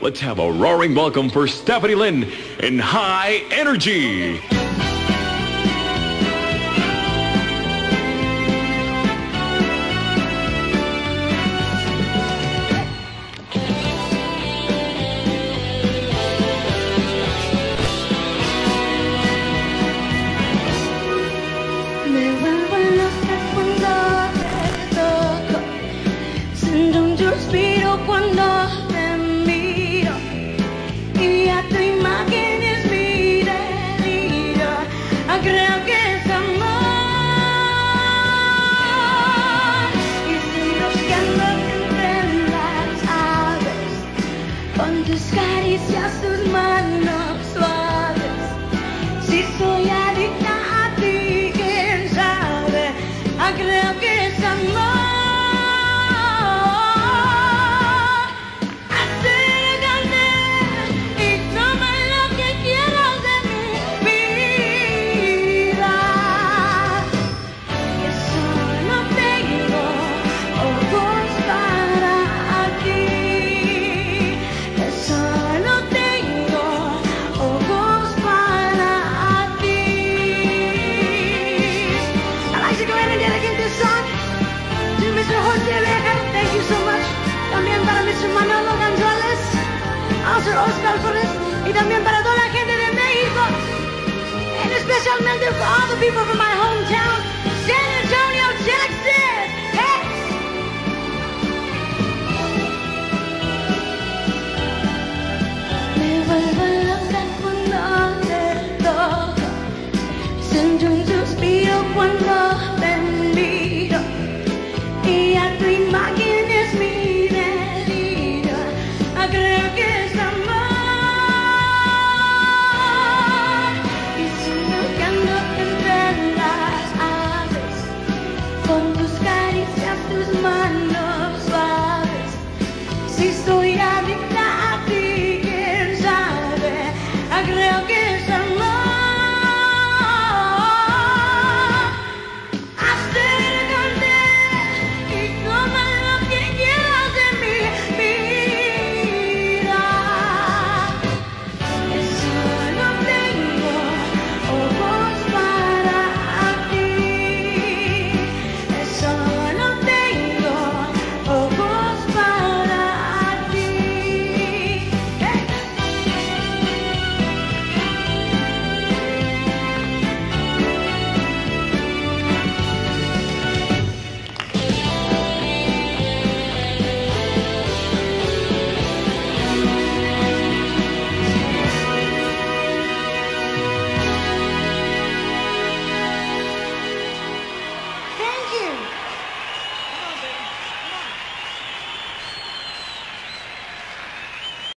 Let's have a roaring welcome for Stephanie Lynn in High Energy. There's some more. y también para toda la gente de México, and especialmente for all the people from my hometown. con tus caricias, tus manos suaves. Si estoy